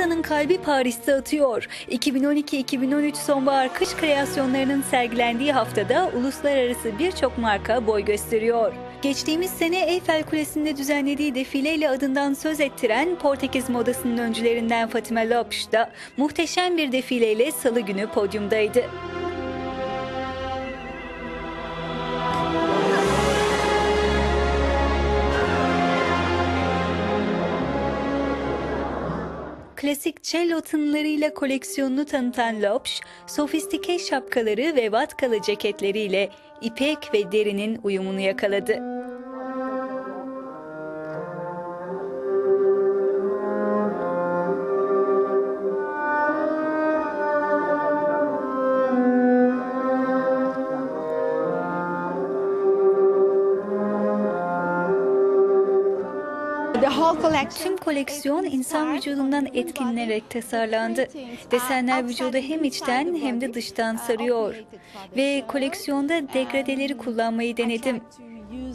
Moda'nın kalbi Paris'te atıyor. 2012-2013 sonbahar kış kreasyonlarının sergilendiği haftada uluslararası birçok marka boy gösteriyor. Geçtiğimiz sene Eyfel Kulesi'nde düzenlediği defileyle adından söz ettiren Portekiz modasının öncülerinden Fatime Lopes da muhteşem bir defileyle salı günü podyumdaydı. Klasik cello tınlarıyla koleksiyonunu tanıtan Lopes, sofistike şapkaları ve vatkalı ceketleriyle ipek ve derinin uyumunu yakaladı. Tüm koleksiyon insan vücudundan etkilenerek tasarlandı. Desenler vücudu hem içten hem de dıştan sarıyor. Ve koleksiyonda degradeleri kullanmayı denedim.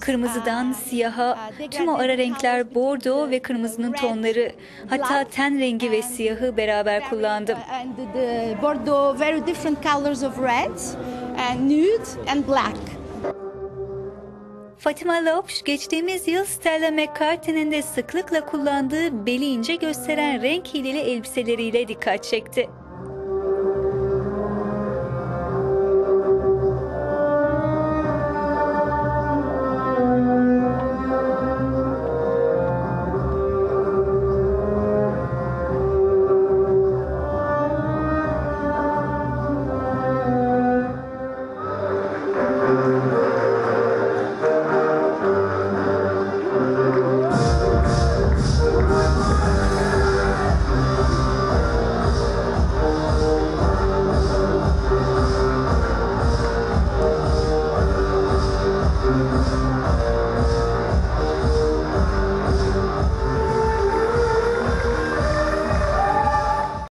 Kırmızıdan siyaha, tüm o ara renkler bordo ve kırmızının tonları, hatta ten rengi ve siyahı beraber kullandım. Bordeaux very different colors of red and nude and black. Fatima Lopes geçtiğimiz yıl Stella McCartney'nin de sıklıkla kullandığı beli ince gösteren renk hileli elbiseleriyle dikkat çekti.